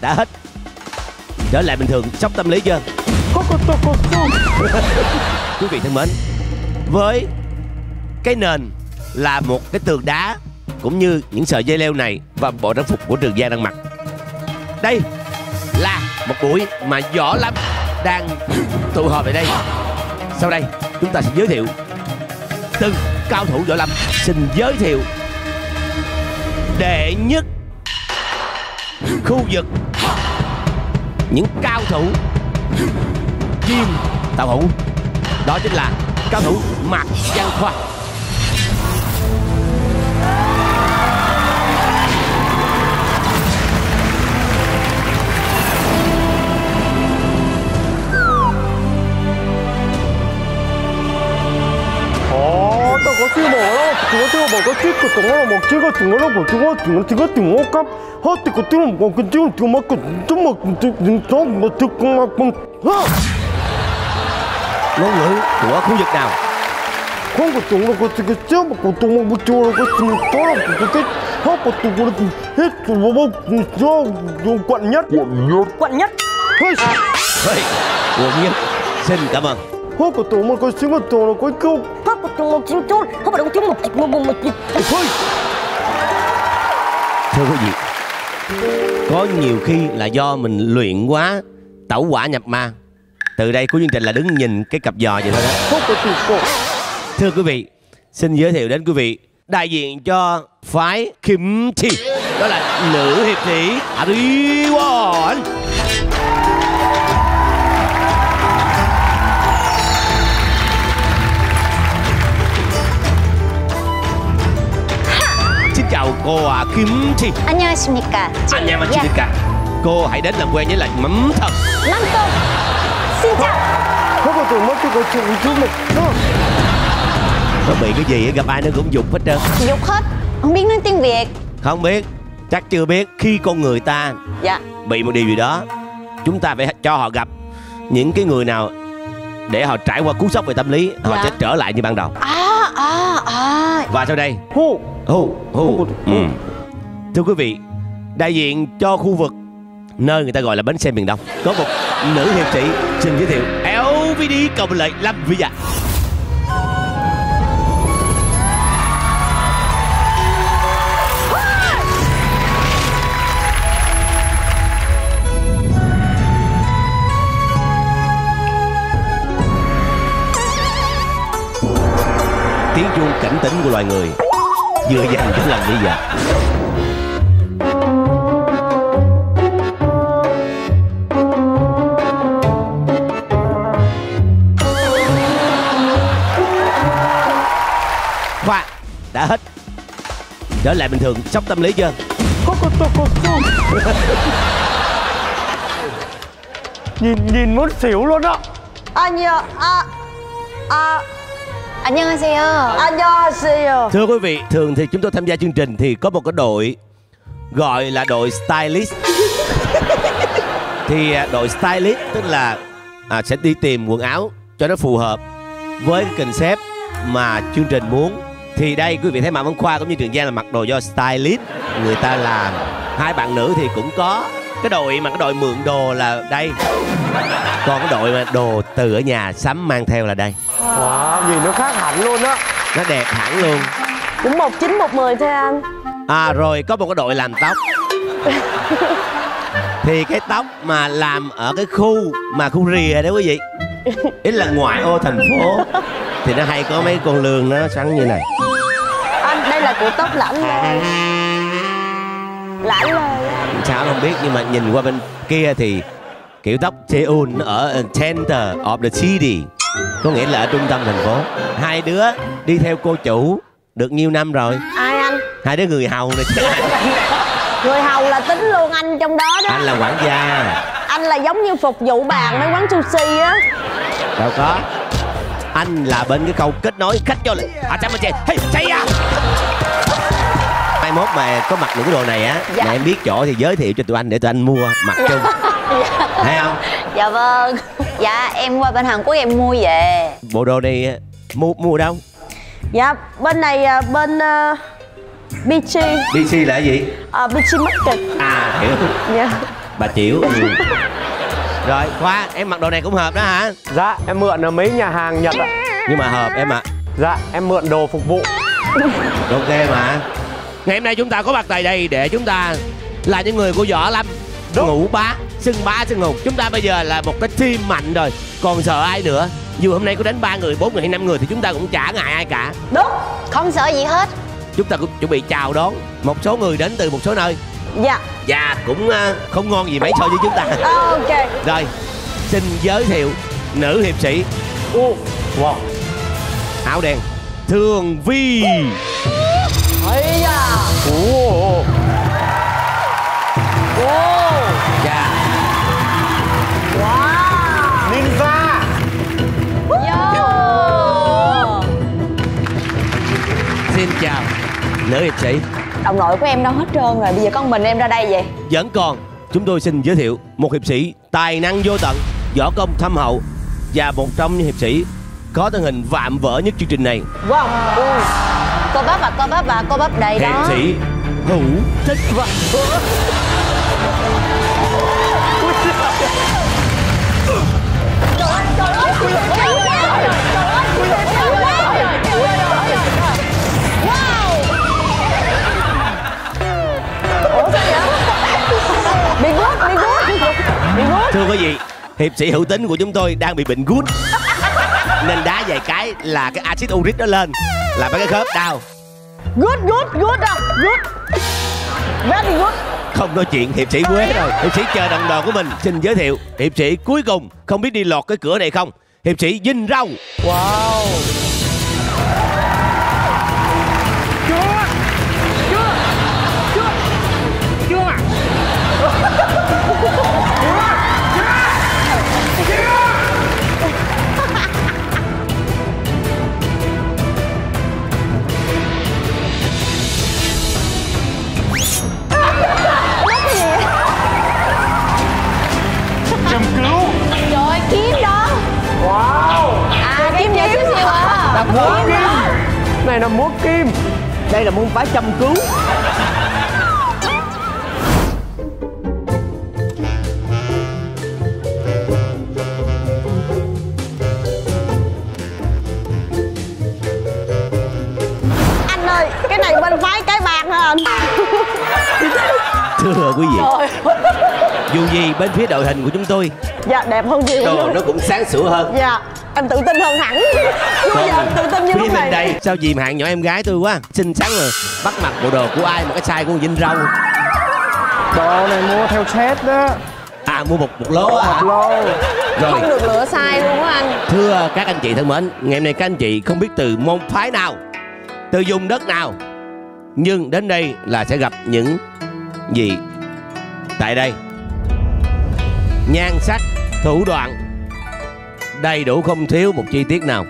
đã hết. Trở lại bình thường sốc tâm lý chưa? Quý vị thân mến, với cái nền là một cái tường đá, cũng như những sợi dây leo này và bộ trang phục của trường giang đang mặc. Đây là một buổi mà võ lâm đang tụ họp tại đây. Sau đây, chúng ta sẽ giới thiệu từng cao thủ võ lâm, xin giới thiệu đệ nhất khu vực. Những cao thủ. Chim tàu hũ đó chính là cao thủ mạc văn khoa. cái tụng nó một chiếc cái tụng nó một chiếc cái tụng thì cái tụng nó cấp hết thì cái tụng một cái tụng tụng mà cái tụng mà cái tụng mà cái tụng mà cái ngôn ngữ của khu vực nào không có tụng nó có cái chứ mà có tụng mà có chưa nó có tụng có nó có cái hết có tụng nó hết tụng mà có chưa quận nhất quận nhất quận nhất quận nhất quận nhất xin cảm ơn hô của tụi một con xíu một tụi một con kêu hô của tụi một chín chôn hô của đồng chín một chịch một một chịch thôi thưa quý vị, có nhiều khi là do mình luyện quá, tẩu quả nhập ma. Từ đây của chương trình là đứng nhìn cái cặp giò vậy thôi đó. Thưa quý vị, xin giới thiệu đến quý vị đại diện cho phái kim chi đó là nữ hiệp sĩ ariwa chào cô à, Kim Chi 안녕하십니까 anh em anh chị cả cô hãy đến làm quen với lại mắm thật Nam Tôn Xin chào 허고 또 먹고 거 찍어 찍어 어. có bị cái gì á, gặp ai nó cũng dục hết trơn Dục hết Không biết nói tiếng Việt không biết chắc chưa biết khi con người ta Dạ bị một điều gì đó chúng ta phải cho họ gặp những cái người nào để họ trải qua cú sốc về tâm lý họ Dạ. sẽ trở lại như ban đầu À à à và sau đây 호 hù hù Hù. ừ. thưa quý vị đại diện cho khu vực nơi người ta gọi là bến xe miền đông có một nữ hiệp sĩ xin giới thiệu LVD cộng lệ Lâm Vy Dạ bản tính của loài người. Vừa dằn cũng lần như vậy Khoa Đã hết. Trở lại bình thường Sốc tâm lý chưa? Nhìn nhìn muốn xỉu luôn đó Anh à, à, à. 안녕하세요 안녕하세요 thưa quý vị thường thì chúng tôi tham gia chương trình thì có một cái đội gọi là đội stylist thì à, đội stylist tức là à, sẽ đi tìm quần áo cho nó phù hợp với cái concept mà chương trình muốn thì đây quý vị thấy Mã Văn Khoa cũng như Trường Giang là mặc đồ do stylist người ta làm hai bạn nữ thì cũng có cái đội mà cái đội mượn đồ là đây. Còn cái đội mà đồ từ ở nhà sắm mang theo là đây. Wow nhìn nó khác hẳn luôn á. Nó đẹp hẳn luôn. Cũng một chín một mười thôi anh. À rồi có một cái đội làm tóc. Thì cái tóc mà làm ở cái khu mà khu rìa đó quý vị. Ý là ngoại ô thành phố. Thì nó hay có mấy con lường nó sắn như này. Anh đây là của tóc lãnh lê Lãnh lê Sao không biết nhưng mà nhìn qua bên kia thì Kiểu tóc Seoul nó ở center of the city. Có nghĩa là ở trung tâm thành phố. Hai đứa đi theo cô chủ Được nhiêu năm rồi. Ai anh? Hai đứa người hầu này. Chứ Người hầu là tính luôn anh trong đó đó. Anh là quản gia. Anh là giống như phục vụ bàn mấy quán sushi á. Đâu có. Anh là bên cái câu kết nối khách cho lại à chăm chè hey chạy à mai mốt mà có mặc những cái đồ này á Dạ. mà em biết chỗ thì giới thiệu cho tụi anh để tụi anh mua mặc chung. Thấy không? Dạ vâng. Dạ em qua bên Hàn Quốc em mua về. Bộ đồ này á, mua mua đâu? Dạ bên này à, bên uh, Bichi. DC là cái gì? Uh, Bichi Market. À hiểu. Dạ. Bà chịu ừ. rồi khoa em mặc đồ này cũng hợp đó hả? Dạ em mượn ở mấy nhà hàng Nhật ạ. Nhưng mà hợp em ạ. Dạ em mượn đồ phục vụ. Ok mà ngày hôm nay chúng ta có mặt tại đây để chúng ta là những người của võ lâm. Ngũ bá xưng bá xưng hùng. Chúng ta bây giờ là một cái team mạnh rồi. Còn sợ ai nữa? Dù hôm nay có đánh ba người bốn người hay năm người thì chúng ta cũng chả ngại ai cả. Đúng Không sợ gì hết. Chúng ta cũng chuẩn bị chào đón một số người đến từ một số nơi. Dạ. Và cũng ờ, không ngon gì mấy so với chúng ta. Ok. Rồi xin giới thiệu nữ hiệp sĩ. Ô Wow. Áo đen. Thường vi Ây da. Ồ. Dạ. Wow. Ninja. Yo. Xin chào. Nữ hiệp sĩ Đồng đội của em đâu hết trơn rồi Bây giờ con mình em ra đây vậy? Vẫn còn. Chúng tôi xin giới thiệu một hiệp sĩ tài năng vô tận võ công thâm hậu và một trong những hiệp sĩ có thân hình vạm vỡ nhất chương trình này. Wow. Cô bắp à cô bắp à cô bắp đầy đó. sĩ hữu thích gút thưa quý vị hiệp sĩ hữu tính của chúng tôi đang bị bệnh gút nên đá vài cái là cái axit uric nó lên. Là mấy cái khớp đau. Good, good, good à Good. Very good. Không nói chuyện hiệp sĩ quế rồi. Hiệp sĩ chờ đồng đội của mình xin giới thiệu hiệp sĩ cuối cùng. Không biết đi lọt cái cửa này không? Hiệp sĩ dinh rau. Wow Múa kim. Này là múa kim. Đây là môn phái châm cứu. Anh ơi, cái này bên phái cái bạc hả anh? Thưa quý vị. Trời. Dù gì bên phía đội hình của chúng tôi. Dạ đẹp hơn nhiều đồ nó cũng sáng sủa hơn. Dạ Em tự tin hơn hẳn. Bao giờ em tự tin như lúc này. đây sao dìm hạng nhỏ em gái tôi quá xinh xắn mà bắt mặc bộ đồ của ai mà cái size của con dinh rau Đồ này mua theo set đó. À mua một một lố à Một lô. Rồi. Không được lựa sai luôn á anh. Thưa các anh chị thân mến ngày hôm nay các anh chị không biết từ môn phái nào từ vùng đất nào. Nhưng đến đây là sẽ gặp những gì tại đây. Nhan sắc thủ đoạn đầy đủ không thiếu một chi tiết nào.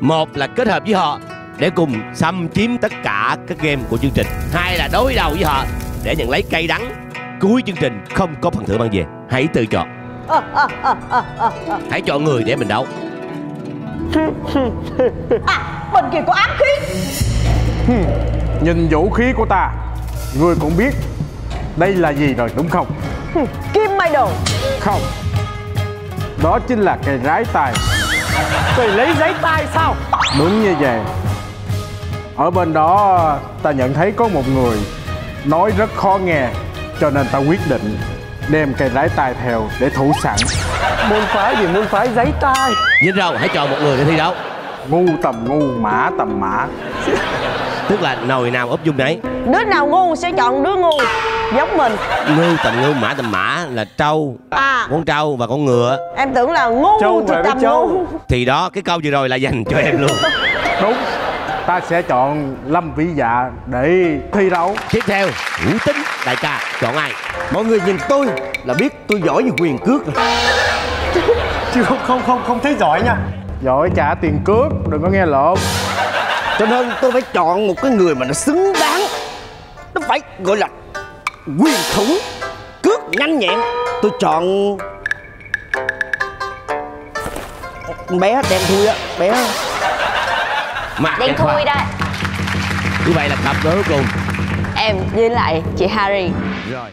Một là kết hợp với họ để cùng xâm chiếm tất cả các game của chương trình. Hai là đối đầu với họ để nhận lấy cây đắng. Cuối chương trình không có phần thưởng mang về. Hãy tự chọn. Hãy chọn người để mình đấu. À bên kia có ám khí. Nhìn vũ khí của ta Ngươi cũng biết Đây là gì rồi đúng không? Kim may đồ. Không Đó chính là cây rái tai. Cây lấy giấy tai sao? Đúng như vậy. Ở bên đó ta nhận thấy có một người Nói rất khó nghe Cho nên ta quyết định Đem cây rái tai theo để thủ sẵn. Môn phái gì? Môn phái giấy tai. Nhìn râu hãy chọn một người để thi đấu. Ngu tầm ngu mã tầm mã. Tức là nồi nào úp dung đấy. Đứa nào ngu sẽ chọn đứa ngu Giống mình. Ngưu tầm ngưu mã tầm mã là trâu À. Con trâu và con ngựa. Em tưởng là ngu Châu thì về tầm ngu Thì đó cái câu vừa rồi là dành cho em luôn. Đúng. Ta sẽ chọn Lâm Vĩ Dạ để thi đấu. Tiếp theo Ngũ tính đại ca chọn ai? Mọi người nhìn tôi là biết tôi giỏi như quyền cước rồi. Chứ không không không không thấy giỏi nha. Giỏi trả tiền cước Đừng có nghe lộn. Cho nên tôi phải chọn một cái người mà nó xứng đáng. Nó phải gọi là quyền thủ Cước nhanh nhẹn. Tôi chọn bé đen thui á Bé Mà Đen thui. đây. Như vậy là cặp đối cuối cùng Em với lại chị Harry. Rồi